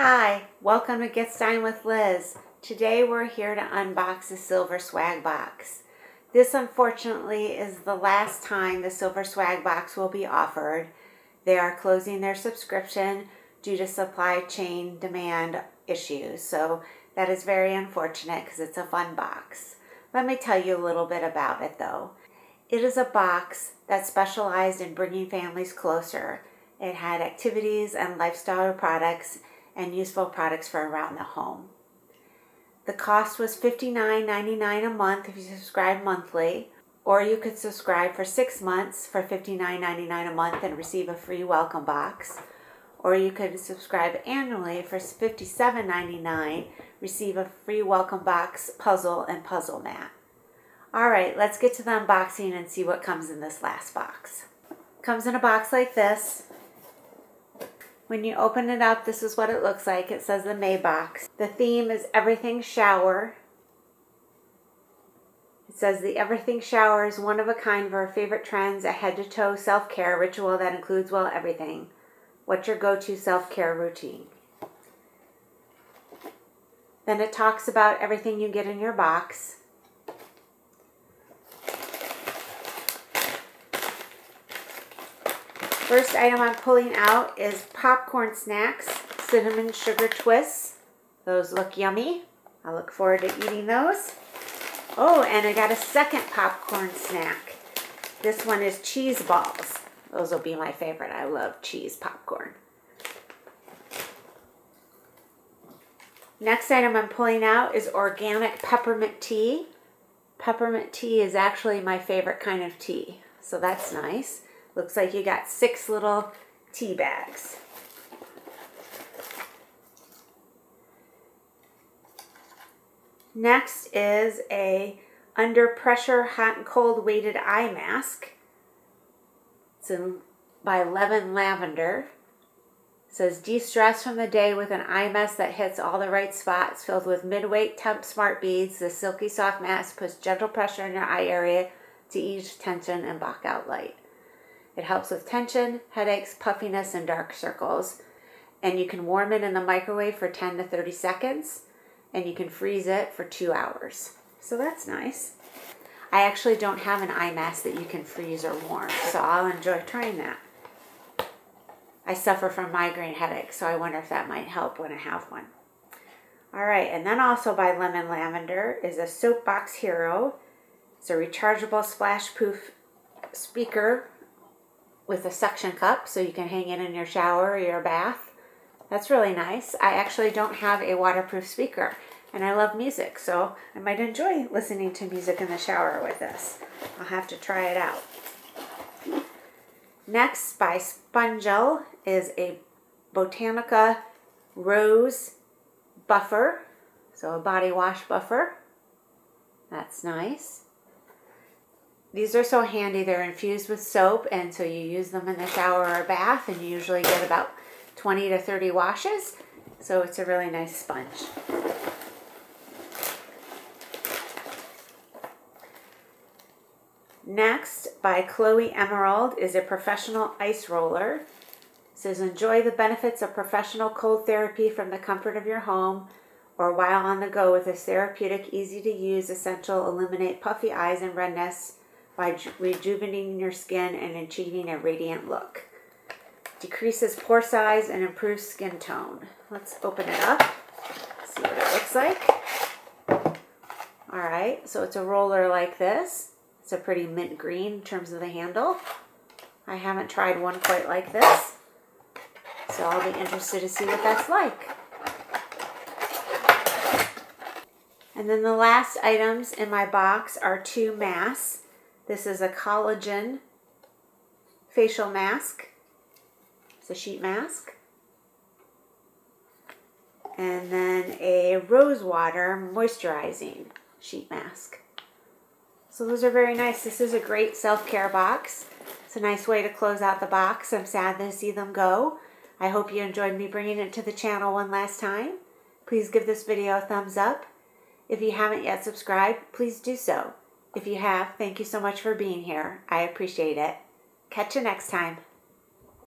Hi, welcome to Get Styling with Liz. Today we're here to unbox the Silver Swag Box. This unfortunately is the last time the Silver Swag Box will be offered. They are closing their subscription due to supply chain demand issues, so that is very unfortunate because it's a fun box. Let me tell you a little bit about it though. It is a box that specialized in bringing families closer. It had activities and lifestyle products and useful products for around the home. The cost was $59.99 a month if you subscribe monthly, or you could subscribe for six months for $59.99 a month and receive a free welcome box, or you could subscribe annually for $57.99, receive a free welcome box, puzzle, and puzzle mat. All right, let's get to the unboxing and see what comes in this last box. Comes in a box like this. When you open it up, this is what it looks like. It says the May box. The theme is Everything Shower. It says the Everything Shower is one of a kind of our favorite trends, a head to toe self care ritual that includes, well, everything. What's your go to self care routine? Then it talks about everything you get in your box. First item I'm pulling out is popcorn snacks, cinnamon sugar twists. Those look yummy. I look forward to eating those. Oh, and I got a second popcorn snack. This one is cheese balls. Those will be my favorite. I love cheese popcorn. Next item I'm pulling out is organic peppermint tea. Peppermint tea is actually my favorite kind of tea, so that's nice. Looks like you got six little tea bags. Next is a under pressure hot and cold weighted eye mask. It's in, by Lemon Lavender. It says de-stress from the day with an eye mask that hits all the right spots filled with mid-weight temp smart beads. The silky soft mask puts gentle pressure in your eye area to ease tension and block out light. It helps with tension, headaches, puffiness, and dark circles. And you can warm it in the microwave for 10 to 30 seconds, and you can freeze it for two hours. So that's nice. I actually don't have an eye mask that you can freeze or warm, so I'll enjoy trying that. I suffer from migraine headaches, so I wonder if that might help when I have one. All right, and then also by Lemon Lavender is a Soapbox Hero. It's a rechargeable splash proof speaker with a suction cup so you can hang it in your shower or your bath. That's really nice. I actually don't have a waterproof speaker and I love music, so I might enjoy listening to music in the shower with this. I'll have to try it out. Next, by Spongel, is a Botanica Rose Buffer, so a body wash buffer. That's nice. These are so handy. They're infused with soap, and so you use them in the shower or bath, and you usually get about 20 to 30 washes. So it's a really nice sponge. Next, by Chloe Emerald, is a professional ice roller. It says, enjoy the benefits of professional cold therapy from the comfort of your home or while on the go with this therapeutic, easy to use, essential, eliminate puffy eyes and redness by rejuvenating your skin and achieving a radiant look. Decreases pore size and improves skin tone. Let's open it up, see what it looks like. All right, so it's a roller like this. It's a pretty mint green in terms of the handle. I haven't tried one quite like this, so I'll be interested to see what that's like. And then the last items in my box are two masks. This is a collagen facial mask. It's a sheet mask. And then a rose water moisturizing sheet mask. So those are very nice. This is a great self-care box. It's a nice way to close out the box. I'm sad to see them go. I hope you enjoyed me bringing it to the channel one last time. Please give this video a thumbs up. If you haven't yet subscribed, please do so. If you have, thank you so much for being here. I appreciate it. Catch you next time.